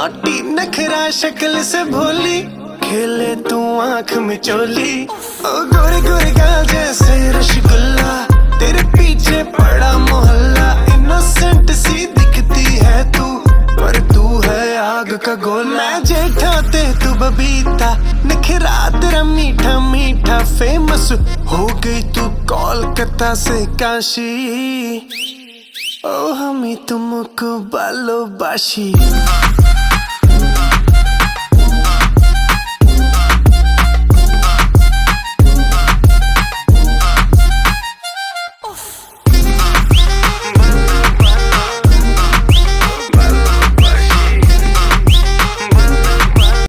naughty नखरा शक्ल से भोली खेले तू आंख में चोली ओ गोरे गोरे गाल जैसे रसगुल्ला तेरे पीछे पड़ा मोहल्ला इनोसेंट सी दिखती है तू पर तू है आग का गोला मैं जेठा ते तू बबीता निखरा तेरा मीठा मीठा फेमस हो गई तू कोलकाता से काशी ओ हमी तुमको ভালোবাসি